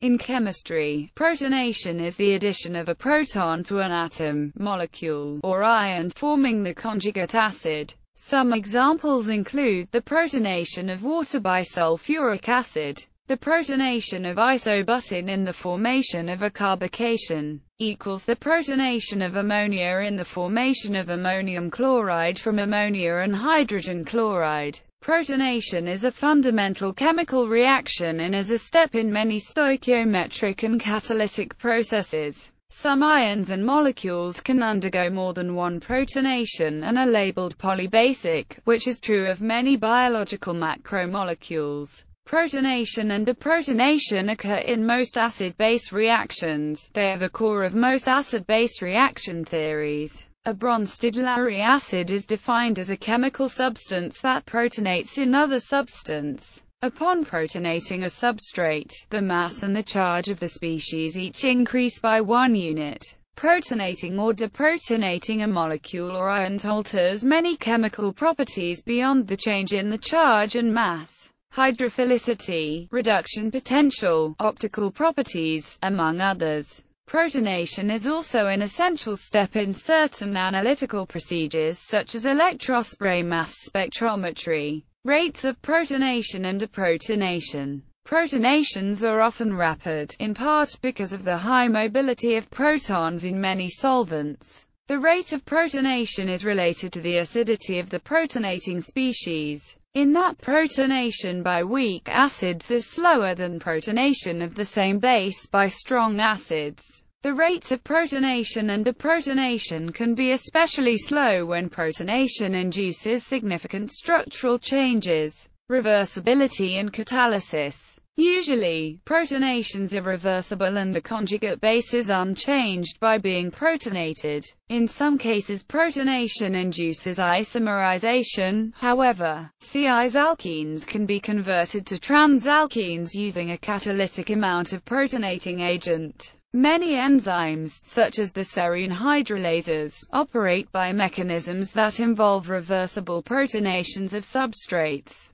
In chemistry, protonation is the addition of a proton to an atom, molecule, or ion, forming the conjugate acid. Some examples include the protonation of water by sulfuric acid, the protonation of isobutene in the formation of a carbocation, equals the protonation of ammonia in the formation of ammonium chloride from ammonia and hydrogen chloride. Protonation is a fundamental chemical reaction and is a step in many stoichiometric and catalytic processes. Some ions and molecules can undergo more than one protonation and are labeled polybasic, which is true of many biological macromolecules. Protonation and deprotonation occur in most acid-base reactions, they are the core of most acid-base reaction theories. A Bronsted-Lowry acid is defined as a chemical substance that protonates another substance. Upon protonating a substrate, the mass and the charge of the species each increase by one unit. Protonating or deprotonating a molecule or ion alters many chemical properties beyond the change in the charge and mass hydrophilicity, reduction potential, optical properties, among others. Protonation is also an essential step in certain analytical procedures such as electrospray mass spectrometry. Rates of protonation and deprotonation Protonations are often rapid, in part because of the high mobility of protons in many solvents. The rate of protonation is related to the acidity of the protonating species, in that protonation by weak acids is slower than protonation of the same base by strong acids. The rates of protonation and deprotonation can be especially slow when protonation induces significant structural changes, reversibility and catalysis. Usually, protonations are reversible and the conjugate base is unchanged by being protonated. In some cases protonation induces isomerization, however, cis alkenes can be converted to transalkenes using a catalytic amount of protonating agent. Many enzymes, such as the serine hydrolases, operate by mechanisms that involve reversible protonations of substrates.